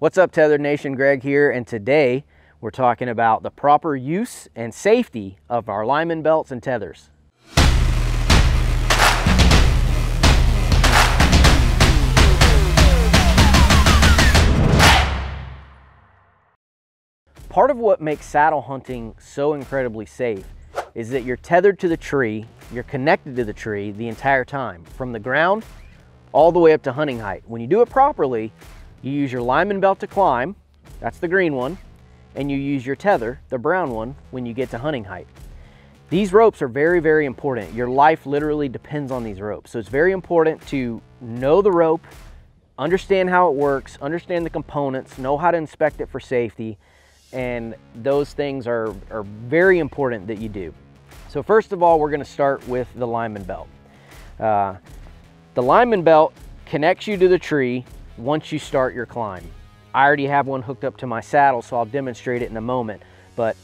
What's up Tethrd Nation, Greg here, and today we're talking about the proper use and safety of our lineman belts and tethers. Part of what makes saddle hunting so incredibly safe is that you're tethered to the tree, you're connected to the tree the entire time, from the ground all the way up to hunting height. When you do it properly, you use your lineman belt to climb, that's the green one, and you use your tether, the brown one, when you get to hunting height. These ropes are very, very important. Your life literally depends on these ropes. So it's very important to know the rope, understand how it works, understand the components, know how to inspect it for safety, and those things are, are very important that you do. So first of all, we're gonna start with the lineman belt. Uh, the lineman belt connects you to the tree once you start your climb. I already have one hooked up to my saddle, so I'll demonstrate it in a moment. But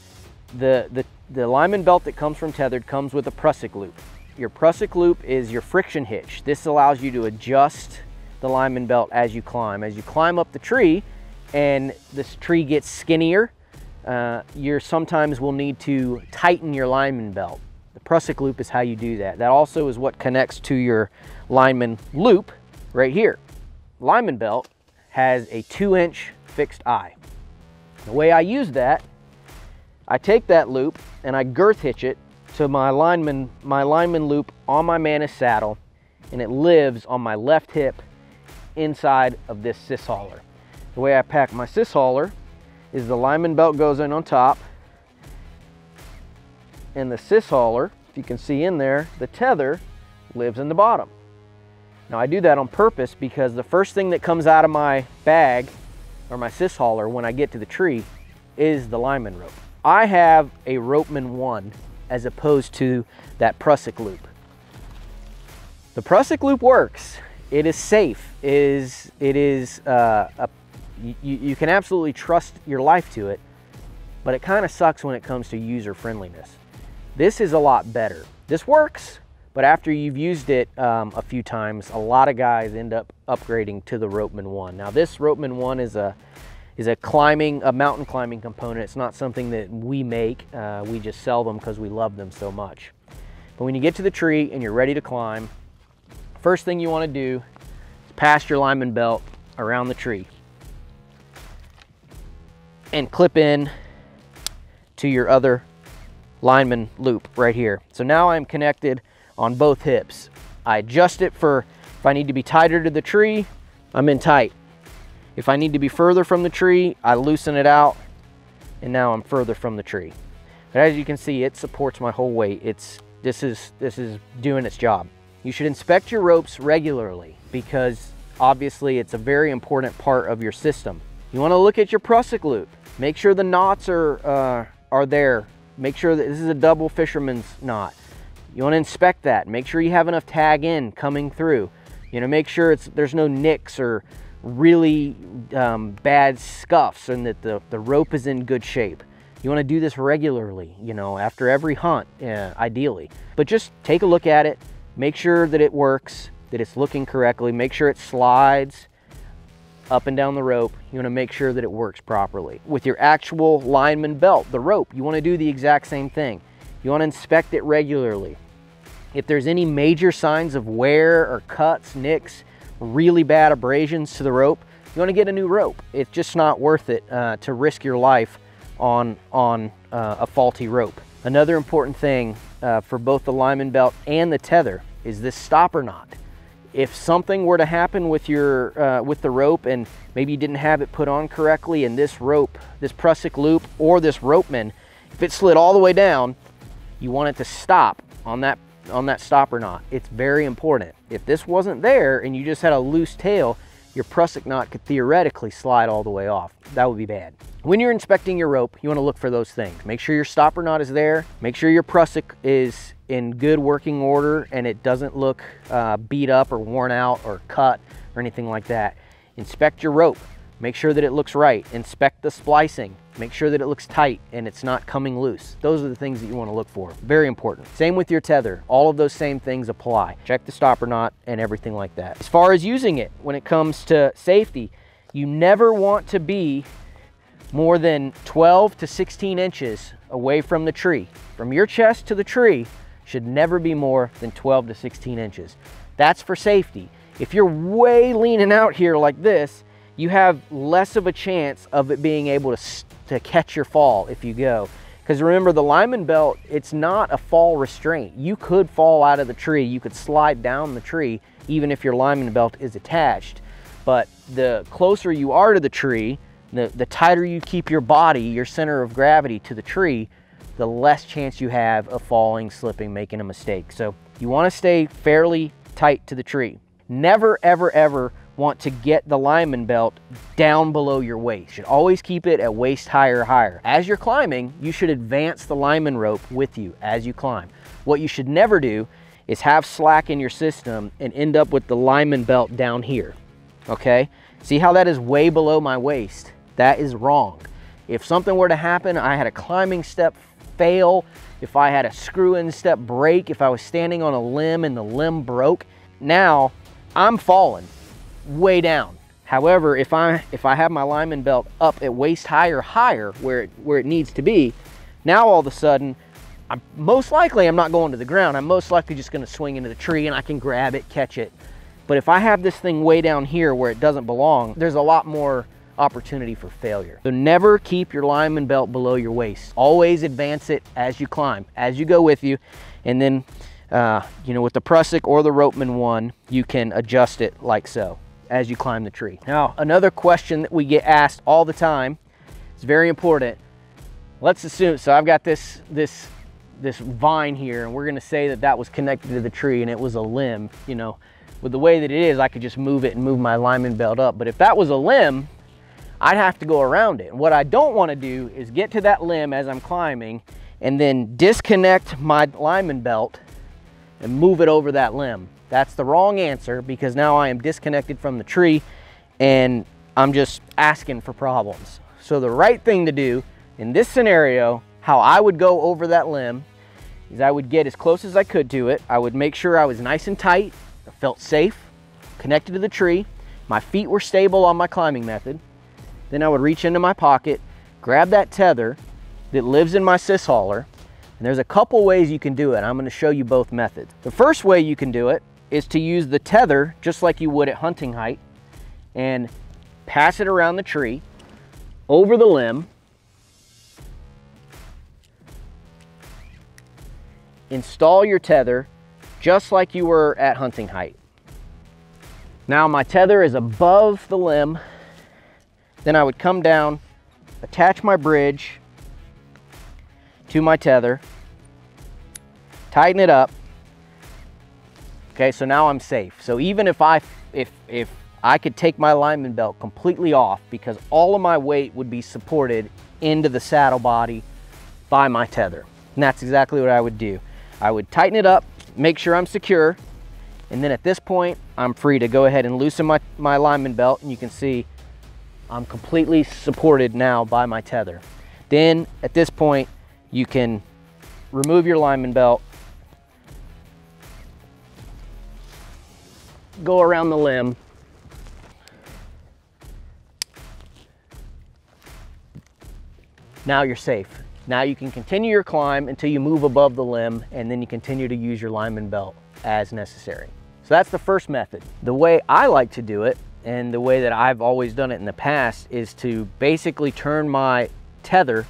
the, the, the lineman belt that comes from Tethrd comes with a prusik loop. Your prusik loop is your friction hitch. This allows you to adjust the lineman belt as you climb. As you climb up the tree and this tree gets skinnier, uh, you sometimes will need to tighten your lineman belt. The prusik loop is how you do that. That also is what connects to your lineman loop right here. Lineman belt has a two inch fixed eye. The way I use that, I take that loop and I girth hitch it to my lineman, my lineman loop on my Mantis saddle and it lives on my left hip inside of this sys hauler. The way I pack my sys hauler is the lineman belt goes in on top and the sys hauler, if you can see in there, the tether lives in the bottom. Now I do that on purpose because the first thing that comes out of my bag or my sys hauler when I get to the tree is the lineman rope. I have a Ropeman 1 as opposed to that Prusik loop. The Prusik loop works. It is safe. It is, it is uh, a you, you can absolutely trust your life to it, but it kind of sucks when it comes to user friendliness. This is a lot better. This works, but after you've used it um, a few times, a lot of guys end up upgrading to the Ropeman 1. Now this Ropeman 1 is a is a climbing, a mountain climbing component. It's not something that we make. Uh, we just sell them because we love them so much. But when you get to the tree and you're ready to climb, first thing you want to do is pass your lineman belt around the tree and clip in to your other lineman loop right here. So now I'm connected on both hips. I adjust it for if I need to be tighter to the tree, I'm in tight. If I need to be further from the tree, I loosen it out and now I'm further from the tree. But as you can see, it supports my whole weight. It's this is this is doing its job. You should inspect your ropes regularly because obviously it's a very important part of your system. You want to look at your prusik loop. Make sure the knots are, uh, are there. Make sure that this is a double fisherman's knot. You want to inspect that. Make sure you have enough tag in coming through. You know, make sure it's there's no nicks or really um, bad scuffs and that the, the rope is in good shape. You want to do this regularly, you know, after every hunt, uh, ideally. But just take a look at it, make sure that it works, that it's looking correctly, make sure it slides, up and down the rope, you wanna make sure that it works properly. With your actual lineman belt, the rope, you wanna do the exact same thing. You wanna inspect it regularly. If there's any major signs of wear or cuts, nicks, really bad abrasions to the rope, you wanna get a new rope. It's just not worth it uh, to risk your life on, on uh, a faulty rope. Another important thing uh, for both the lineman belt and the tether is this stopper knot if something were to happen with your uh, with the rope and maybe you didn't have it put on correctly and this rope this prusik loop or this ropeman if it slid all the way down you want it to stop on that on that stopper knot it's very important if this wasn't there and you just had a loose tail your prusik knot could theoretically slide all the way off that would be bad when you're inspecting your rope you want to look for those things make sure your stopper knot is there make sure your prusik is in good working order and it doesn't look uh, beat up or worn out or cut or anything like that. Inspect your rope. Make sure that it looks right. Inspect the splicing. Make sure that it looks tight and it's not coming loose. Those are the things that you want to look for. Very important. Same with your tether. All of those same things apply. Check the stopper knot and everything like that. As far as using it, when it comes to safety, You never want to be more than 12 to 16 inches away from the tree. From your chest to the tree should never be more than 12 to 16 inches. That's for safety. If you're way leaning out here like this, you have less of a chance of it being able to, to catch your fall if you go. Because remember, the lineman belt, it's not a fall restraint. You could fall out of the tree. You could slide down the tree even if your lineman belt is attached. But the closer you are to the tree, the, the tighter you keep your body, your center of gravity to the tree, the less chance you have of falling, slipping, making a mistake. So you wanna stay fairly tight to the tree. Never, ever, ever want to get the lineman belt down below your waist. You should always keep it at waist high or higher. As you're climbing, you should advance the lineman rope with you as you climb. What you should never do is have slack in your system and end up with the lineman belt down here, okay? See how that is way below my waist? That is wrong. If something were to happen, I had a climbing step fail, if I had a screw-in step break, if I was standing on a limb and the limb broke, now I'm falling way down. However, if I if I have my lineman belt up at waist high or higher where it, where it needs to be, now all of a sudden, I'm most likely I'm not going to the ground. I'm most likely just going to swing into the tree and I can grab it, catch it. But if I have this thing way down here where it doesn't belong, there's a lot more opportunity for failure. So never keep your lineman belt below your waist. Always advance it as you climb, as you go with you. And then, uh, you know, with the Prusik or the Ropeman one, you can adjust it like so as you climb the tree. Now, another question that we get asked all the time, it's very important. Let's assume, so I've got this, this, this vine here and we're gonna say that that was connected to the tree and it was a limb, you know, with the way that it is, I could just move it and move my lineman belt up. But if that was a limb, I'd have to go around it. And what I don't wanna do is get to that limb as I'm climbing and then disconnect my lineman belt and move it over that limb. That's the wrong answer because now I am disconnected from the tree and I'm just asking for problems. So the right thing to do in this scenario, how I would go over that limb is I would get as close as I could to it. I would make sure I was nice and tight, I felt safe, connected to the tree. My feet were stable on my climbing method. Then I would reach into my pocket, grab that tether that lives in my sys hauler, and there's a couple ways you can do it. I'm gonna show you both methods. The first way you can do it is to use the tether just like you would at hunting height and pass it around the tree over the limb install your tether just like you were at hunting height. Now my tether is above the limb. Then I would come down, attach my bridge to my tether, tighten it up, Okay, so now I'm safe. So even if I, if, if I could take my lineman belt completely off because all of my weight would be supported into the saddle body by my tether. And that's exactly what I would do. I would tighten it up, make sure I'm secure, and then at this point, I'm free to go ahead and loosen my, my lineman belt, and you can see I'm completely supported now by my tether. Then at this point, you can remove your lineman belt, go around the limb. Now you're safe. Now you can continue your climb until you move above the limb and then you continue to use your lineman belt as necessary. So that's the first method. The way I like to do it and the way that I've always done it in the past is to basically turn my tether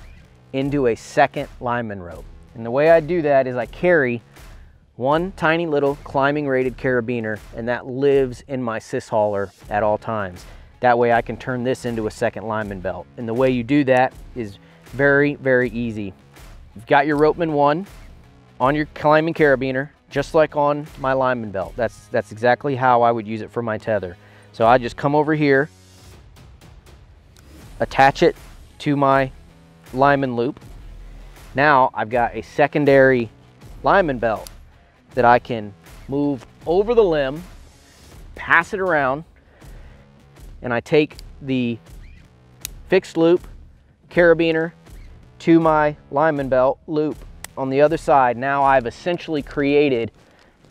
into a second lineman rope. And the way I do that is I carry one tiny little climbing rated carabiner and that lives in my sys hauler at all times. That way I can turn this into a second lineman belt. And the way you do that is very, very easy. You've got your Ropeman 1 on your climbing carabiner, just like on my lineman belt. That's, that's exactly how I would use it for my tether. So I just come over here, attach it to my lineman loop. Now I've got a secondary lineman belt that I can move over the limb, pass it around, and I take the fixed loop carabiner to my lineman belt loop on the other side. Now I've essentially created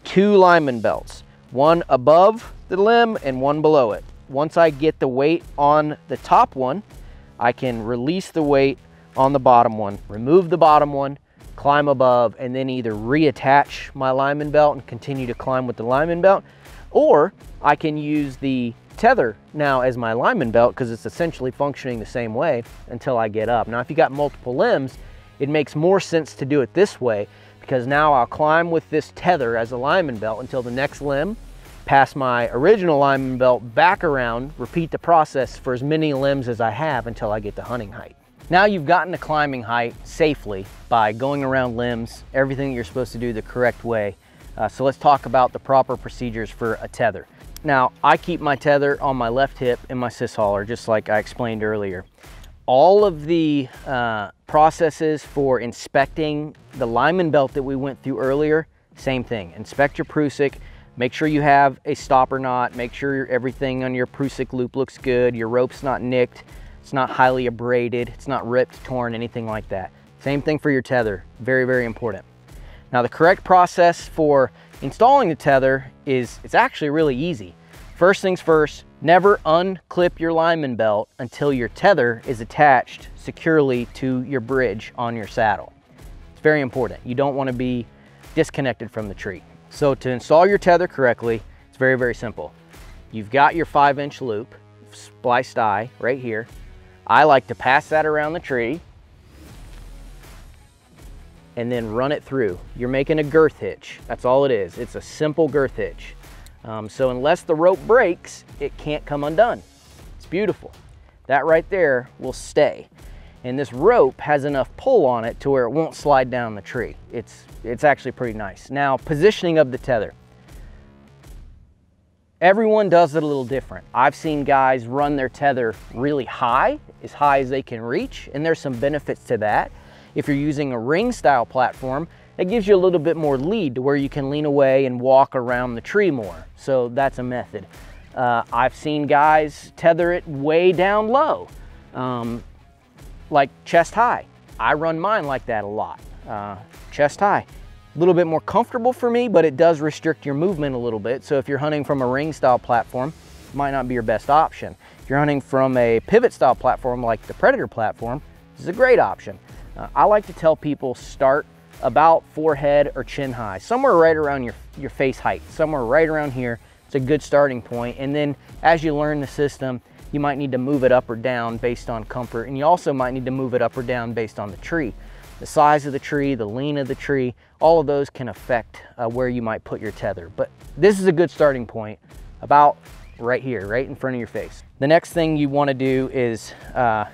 two lineman belts, one above the limb and one below it. once I get the weight on the top one, I can release the weight on the bottom one, remove the bottom one, climb above, and then either reattach my lineman belt and continue to climb with the lineman belt, or I can use the tether now as my lineman belt because it's essentially functioning the same way until I get up. Now, if you got multiple limbs, it makes more sense to do it this way because now I'll climb with this tether as a lineman belt until the next limb, pass my original lineman belt back around, repeat the process for as many limbs as I have until I get to hunting height. Now you've gotten to climbing height safely by going around limbs, everything you're supposed to do the correct way. Uh, so let's talk about the proper procedures for a tether. Now, I keep my tether on my left hip in my Sys Hauler, just like I explained earlier. All of the uh, processes for inspecting the lineman belt that we went through earlier, same thing. Inspect your Prusik, make sure you have a stopper knot, make sure everything on your Prusik loop looks good, your rope's not nicked, it's not highly abraded, it's not ripped, torn, anything like that. Same thing for your tether, very, very important. Now the correct process for installing the tether is, it's actually really easy. First things first, never unclip your lineman belt until your tether is attached securely to your bridge on your saddle. It's very important. You don't want to be disconnected from the tree. So to install your tether correctly, it's very, very simple. You've got your five inch loop, spliced eye right here. I like to pass that around the tree and then run it through. You're making a girth hitch. That's all it is. It's a simple girth hitch. Um, so unless the rope breaks, it can't come undone. It's beautiful. That right there will stay. And this rope has enough pull on it to where it won't slide down the tree. It's, it's actually pretty nice. Now, positioning of the tether. Everyone does it a little different. I've seen guys run their tether really high, as high as they can reach, and there's some benefits to that. If you're using a ring style platform, it gives you a little bit more lead to where you can lean away and walk around the tree more. So that's a method. Uh, I've seen guys tether it way down low, um, like chest high. I run mine like that a lot, uh, chest high. A little bit more comfortable for me, but it does restrict your movement a little bit. So if you're hunting from a ring style platform, it might not be your best option. If you're hunting from a pivot style platform like the Predator platform, this is a great option. Uh, I like to tell people start about forehead or chin high, somewhere right around your, your face height, somewhere right around here. It's a good starting point. And then as you learn the system, you might need to move it up or down based on comfort. And you also might need to move it up or down based on the tree. The size of the tree, the lean of the tree, all of those can affect uh, where you might put your tether. But this is a good starting point, about right here, right in front of your face. The next thing you wanna do is uh,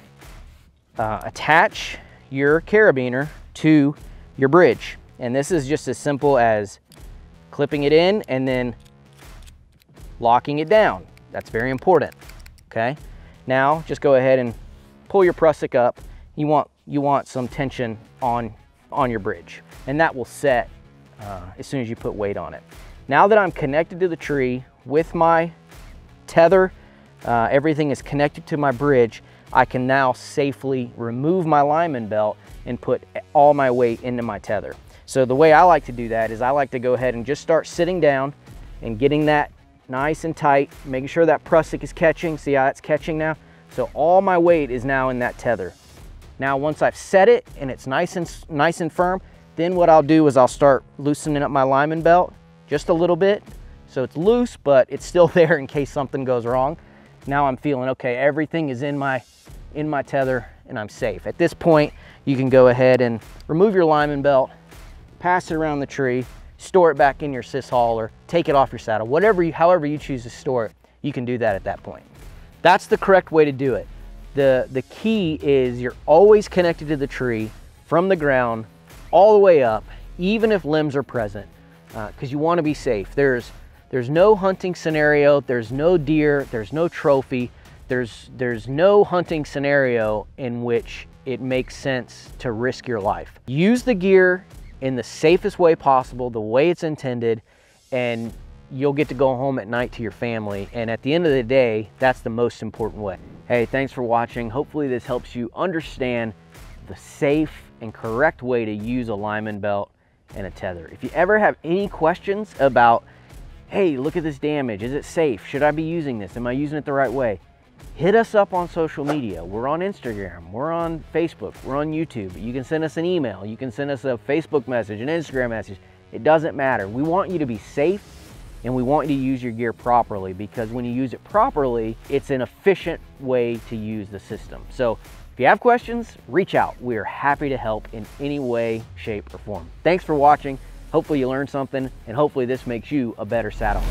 uh, attach your carabiner to your bridge. And this is just as simple as clipping it in and then locking it down. That's very important, okay? Now, just go ahead and pull your prusik up. You want, you want some tension on, on your bridge, and that will set uh, as soon as you put weight on it. Now that I'm connected to the tree with my tether, uh, everything is connected to my bridge, I can now safely remove my lineman belt and put all my weight into my tether. So the way I like to do that is I like to go ahead and just start sitting down and getting that nice and tight, making sure that prusik is catching. See how it's catching now? So all my weight is now in that tether. Now, once I've set it and it's nice and, nice and firm, then what I'll do is I'll start loosening up my lineman belt just a little bit. So it's loose, but it's still there in case something goes wrong. Now I'm feeling, okay, everything is in my, in my tether and I'm safe. At this point, you can go ahead and remove your lineman belt, pass it around the tree, store it back in your Sys Hauler, take it off your saddle, whatever you, however you choose to store it, you can do that at that point. That's the correct way to do it. The, the key is you're always connected to the tree from the ground all the way up, even if limbs are present, because uh, you want to be safe. There's, there's no hunting scenario, there's no deer, there's no trophy, there's, there's no hunting scenario in which it makes sense to risk your life. Use the gear in the safest way possible, the way it's intended, and you'll get to go home at night to your family. And at the end of the day, that's the most important way. Hey, thanks for watching. Hopefully this helps you understand the safe and correct way to use a lineman belt and a tether. If you ever have any questions about hey, look at this damage. Is it safe? Should I be using this? Am I using it the right way? Hit us up on social media. We're on Instagram, we're on Facebook, we're on YouTube. You can send us an email, you can send us a Facebook message, an Instagram message. It doesn't matter. We want you to be safe and we want you to use your gear properly because when you use it properly, it's an efficient way to use the system. So if you have questions, reach out. We are happy to help in any way, shape, or form. Thanks for watching. Hopefully you learned something and hopefully this makes you a better saddle.